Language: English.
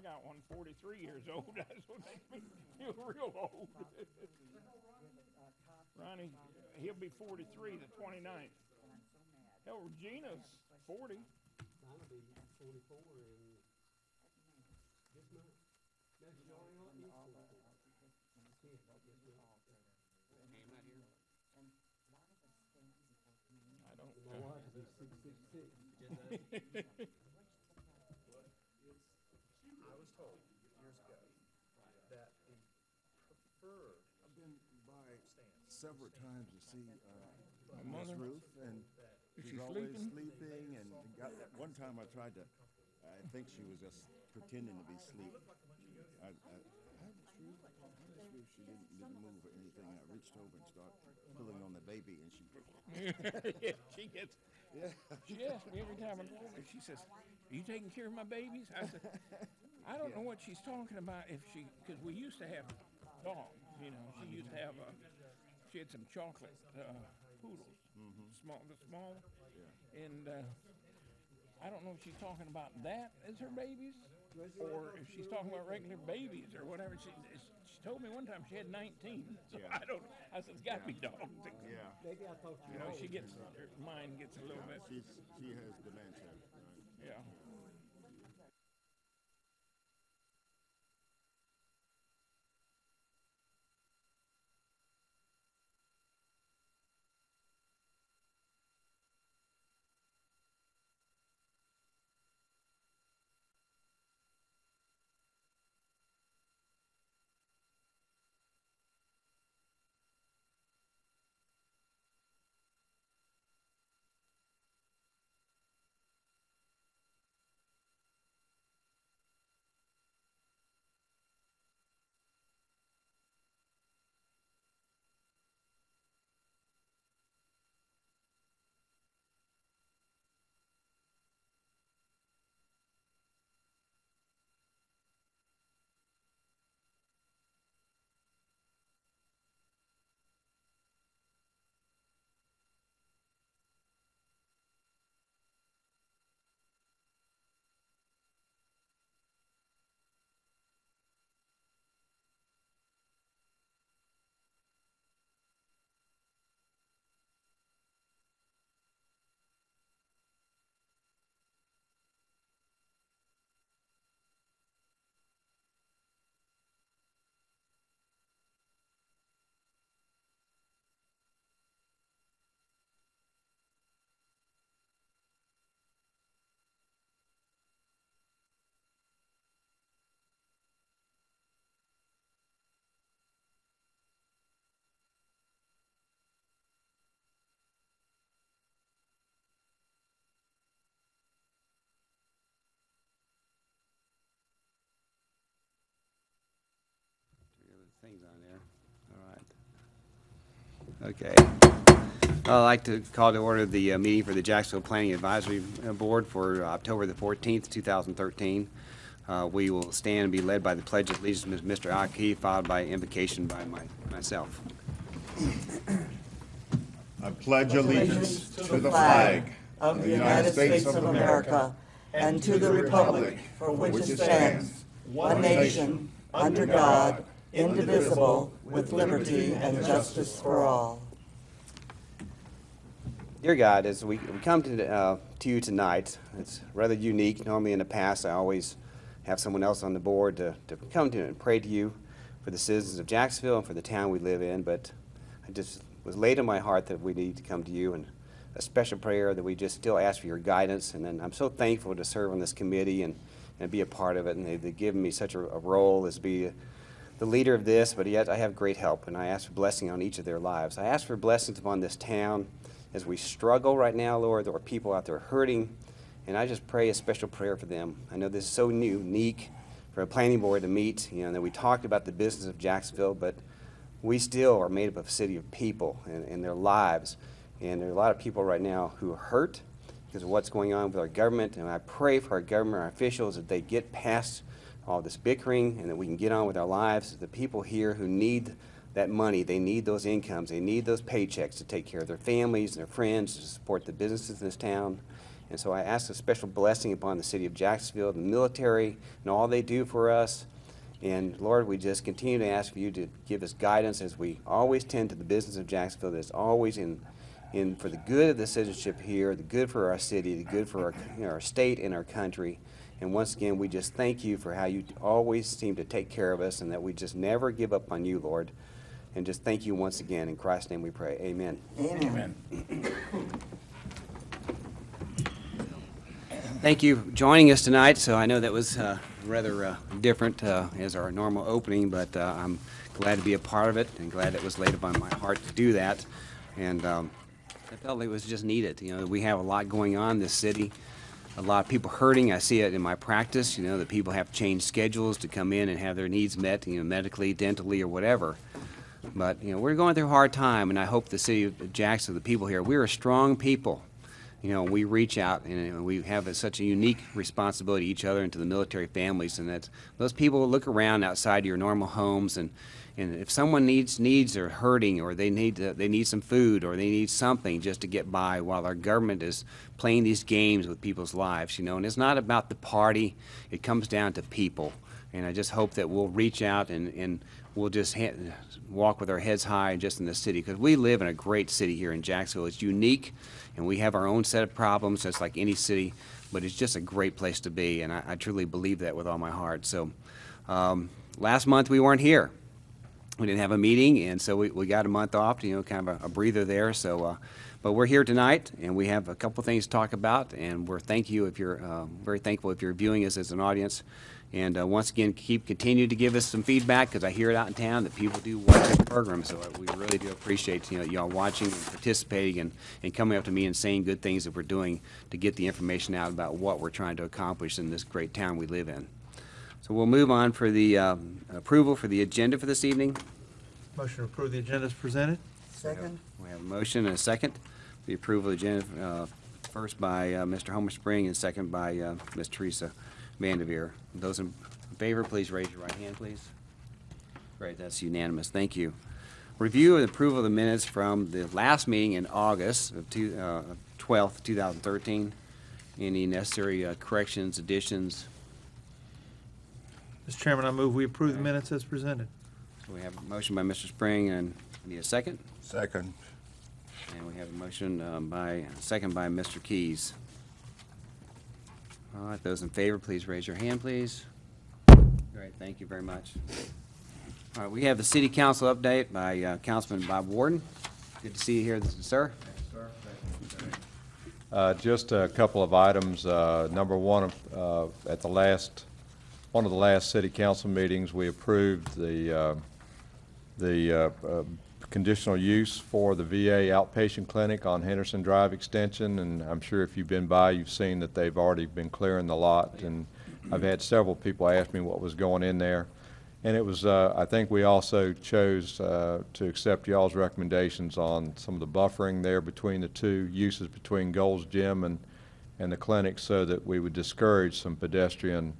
I got one 43 years old. That's what makes me feel real old. Ronnie, he'll be forty-three the 29th. Hell, Regina's forty. Mine will be twenty-four in this month. No, she's already on, is twenty-four. Yeah, this. I don't, My wife will six, six, six. I was told years ago that the preferred I've been by several times to see, uh, My Miss mother? Ruth, and Is she's she always sleeping? sleeping, and got, one time I tried to, I think she was just pretending to be asleep. I, I, I was sure, I was sure she didn't, didn't move or anything, I reached over and started pulling on the baby, and she, Yeah, she gets, yeah. she asks me every time I go over, she says, are you taking care of my babies? I said, I don't know what she's talking about if she, cause we used to have dogs, you know, she used to have a, she had some chocolate, uh, poodles, small, the small, and, uh, I don't know if she's talking about that as her babies, or if she's talking about regular babies or whatever. She, she told me one time she had nineteen, so Yeah. I don't, I said, it's gotta be dogs. Yeah, Maybe I thought you You know, she gets, her mind gets a little bit, she's, she has dementia, right? yeah. Okay. I'd like to call to order the uh, meeting for the Jacksonville Planning Advisory uh, Board for October the 14th, 2013. Uh, We will stand and be led by the Pledge of Allegiance, Mr. Aki, followed by invocation by my- myself. I pledge allegiance to the flag of the United States of America and to the republic for which it stands, one nation, under God, indivisible, with liberty and justice for all. Dear God, as we, come to, uh, to you tonight, it's rather unique. Normally in the past, I always have someone else on the board to, to come to and pray to you for the citizens of Jacksonville and for the town we live in, but I just was laid in my heart that we need to come to you and a special prayer that we just still ask for your guidance. And then I'm so thankful to serve on this committee and, and be a part of it. And they, they've given me such a, a role as be the leader of this, but yet I have great help, and I ask for blessing on each of their lives. I ask for blessings upon this town as we struggle right now, Lord. There are people out there hurting, and I just pray a special prayer for them. I know this is so new, unique for a planning board to meet. You know, that we talked about the business of Jacksonville, but we still are made up of a city of people and, and their lives. And there are a lot of people right now who are hurt because of what's going on with our government. And I pray for our government, our officials, that they get past all this bickering and that we can get on with our lives. The people here who need that money, they need those incomes, they need those paychecks to take care of their families and their friends, to support the businesses in this town. And so I ask a special blessing upon the city of Jacksonville, the military, and all they do for us. And Lord, we just continue to ask for you to give us guidance as we always tend to the business of Jacksonville that's always in, in for the good of the citizenship here, the good for our city, the good for our, you know, our state and our country. And once again, we just thank you for how you always seem to take care of us and that we just never give up on you, Lord. And just thank you once again. In Christ's name we pray. Amen. Amen. Thank you for joining us tonight. So I know that was uh, rather uh, different uh, as our normal opening, but uh, I'm glad to be a part of it and glad it was laid upon my heart to do that. And um, I felt it was just needed. You know, we have a lot going on in this city, a lot of people hurting. I see it in my practice, you know, that people have changed schedules to come in and have their needs met, you know, medically, dentally, or whatever. But, you know, we're going through a hard time, and I hope the city of Jackson, the people here, we're a strong people you know, we reach out and we have a, such a unique responsibility to each other and to the military families, and that those people look around outside your normal homes, and, and if someone needs needs or hurting, or they need to, they need some food, or they need something just to get by, while our government is playing these games with people's lives, you know, and it's not about the party; it comes down to people, and I just hope that we'll reach out and and we'll just walk with our heads high just in the city because we live in a great city here in Jacksonville. It's unique, and we have our own set of problems, just like any city. But it's just a great place to be, and I, I truly believe that with all my heart. So, um, last month we weren't here. We didn't have a meeting, and so we, we got a month off, you know, kind of a, a breather there. So, uh, but we're here tonight, and we have a couple things to talk about, and we're thank you if you're uh, very thankful if you're viewing us as an audience. And uh, once again, keep continue to give us some feedback because I hear it out in town that people do watch the program. So uh, we really do appreciate you know y'all watching and participating and, and coming up to me and saying good things that we're doing to get the information out about what we're trying to accomplish in this great town we live in. So we'll move on for the um, approval for the agenda for this evening. Motion to approve the agenda is presented? Second? We have a motion and a second. The approval of the agenda, uh, first by uh, Mr. Homer Spring and second by uh, Ms. Teresa Vanderveer. Those in favor, please raise your right hand, please. Great, that's unanimous. Thank you. Review and approval of the minutes from the last meeting in August of two, uh, twelfth, two thousand thirteen. Any necessary uh, corrections, additions? Mr. Chairman, I move we approve the minutes as presented. So we have a motion by Mr. Spring and need a second? Second. And we have a motion um, by, second by Mr. Keys. All right, those in favor, please raise your hand, please. Great, thank you very much. All right, we have the city council update by uh, Councilman Bob Warden. Good to see you here, sir. Thanks, Uh, Just a couple of items. Uh, Number one, uh, at the last, one of the last city council meetings, we approved the, uh, the uh, uh, conditional use for the VA outpatient clinic on Henderson Drive Extension, and I'm sure if you've been by, you've seen that they've already been clearing the lot, and I've had several people ask me what was going in there. And it was, uh, I think we also chose uh, to accept y'all's recommendations on some of the buffering there between the two uses between Gold's Gym and, and the clinic so that we would discourage some pedestrian